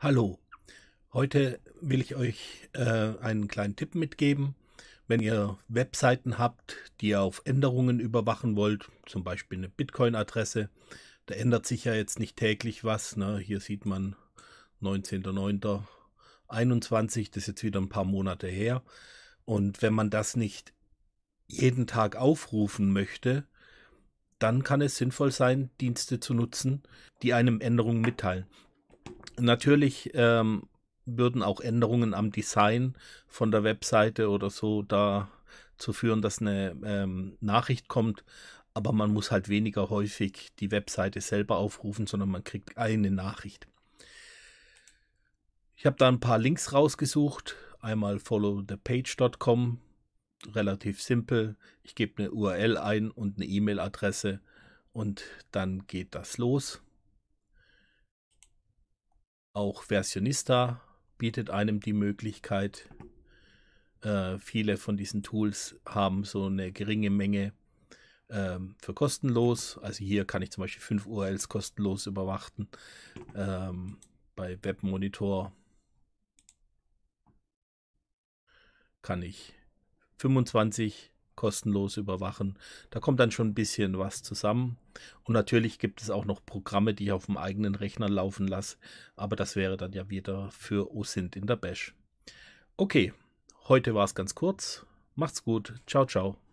Hallo, heute will ich euch äh, einen kleinen Tipp mitgeben. Wenn ihr Webseiten habt, die ihr auf Änderungen überwachen wollt, zum Beispiel eine Bitcoin-Adresse, da ändert sich ja jetzt nicht täglich was. Ne? Hier sieht man 19.09.21, das ist jetzt wieder ein paar Monate her. Und wenn man das nicht jeden Tag aufrufen möchte, dann kann es sinnvoll sein, Dienste zu nutzen, die einem Änderungen mitteilen. Natürlich ähm, würden auch Änderungen am Design von der Webseite oder so dazu führen, dass eine ähm, Nachricht kommt, aber man muss halt weniger häufig die Webseite selber aufrufen, sondern man kriegt eine Nachricht. Ich habe da ein paar Links rausgesucht. Einmal followthepage.com, relativ simpel. Ich gebe eine URL ein und eine E-Mail-Adresse und dann geht das los. Auch Versionista bietet einem die Möglichkeit. Äh, viele von diesen Tools haben so eine geringe Menge ähm, für kostenlos. Also hier kann ich zum Beispiel fünf URLs kostenlos überwachen. Ähm, bei Webmonitor kann ich 25 kostenlos überwachen. Da kommt dann schon ein bisschen was zusammen. Und natürlich gibt es auch noch Programme, die ich auf dem eigenen Rechner laufen lasse. Aber das wäre dann ja wieder für OSINT in der Bash. Okay, heute war es ganz kurz. Macht's gut. Ciao, ciao.